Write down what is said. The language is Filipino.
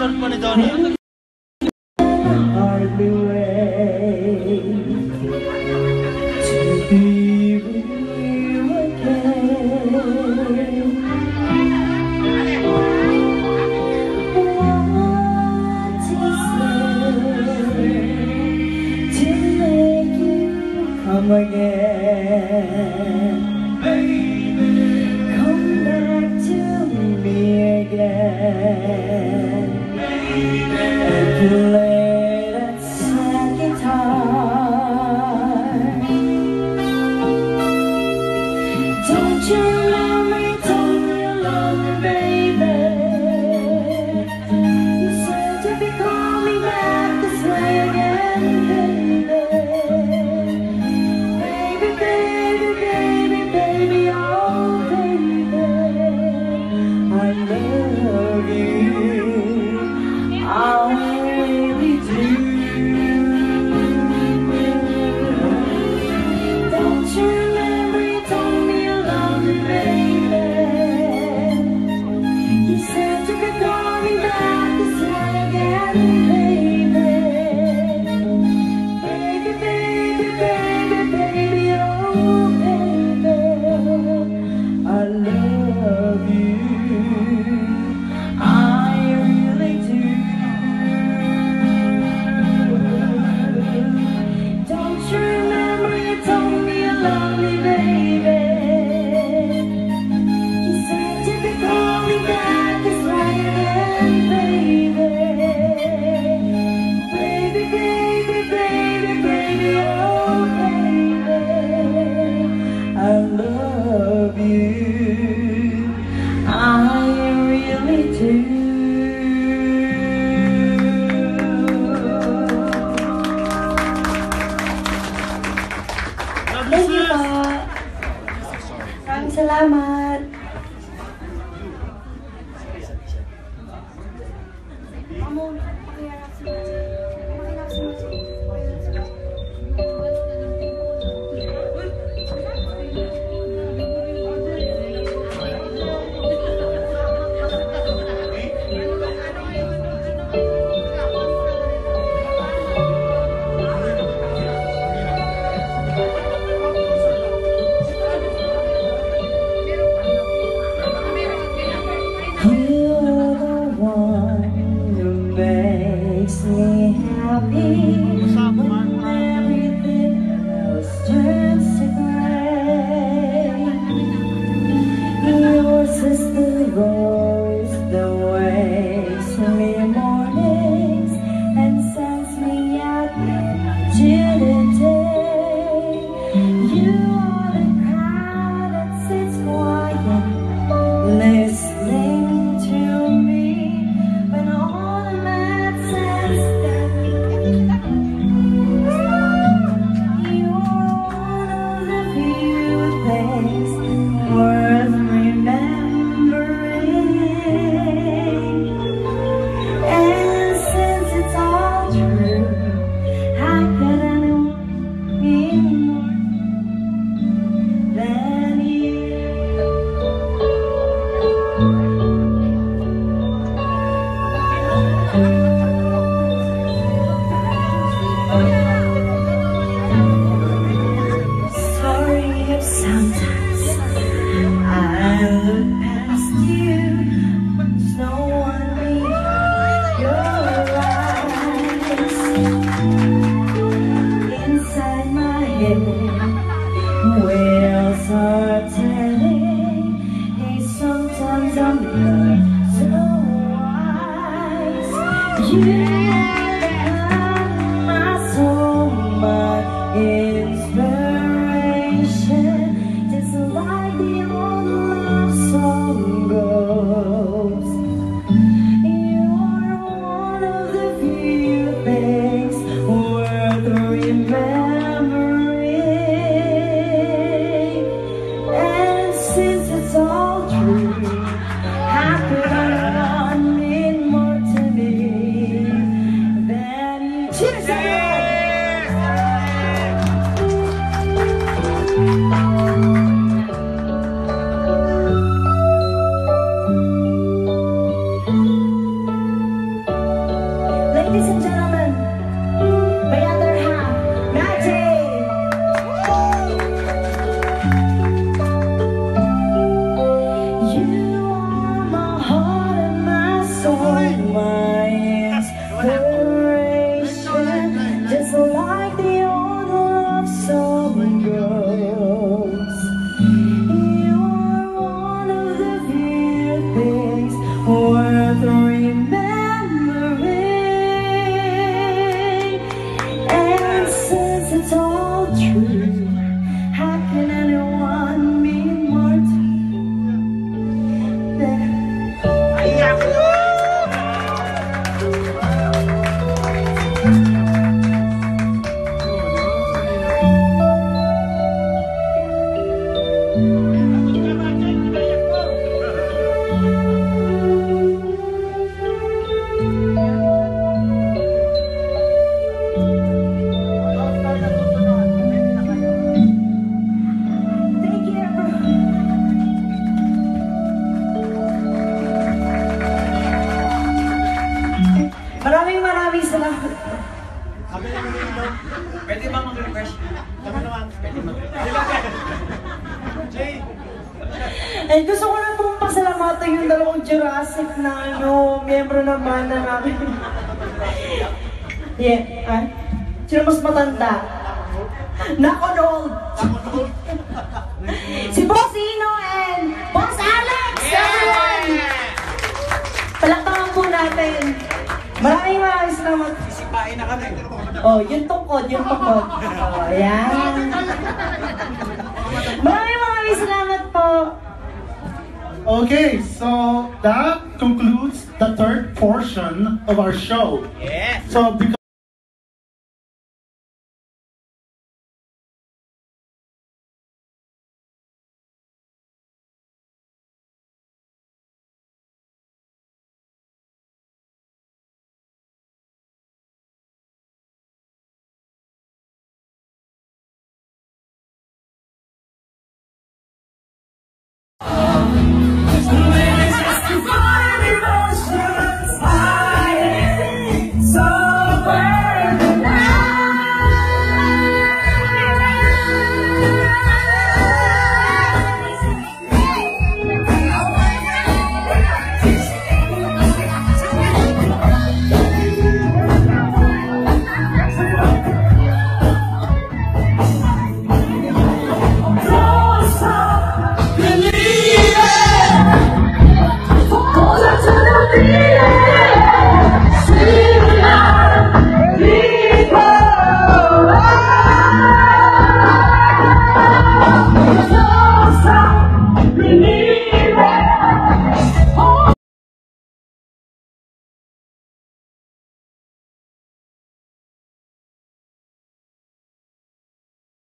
সম্মানিত wheels are turning. Hey, sometimes I'm Pasalamatan yung dalawang Jurassic na ano, miyembro naman na namin. yeah, ah? Sino mas matanda? Nakon old! si Boss Ino and Boss Alex! Everyone! Palakpakan po natin. Maraming maraming salamat. Sipain na kami. Oh, yung tungkod, yung tungkod. Oh, ayan. Maraming maraming salamat po. Okay, so that concludes the third portion of our show. Yes! So because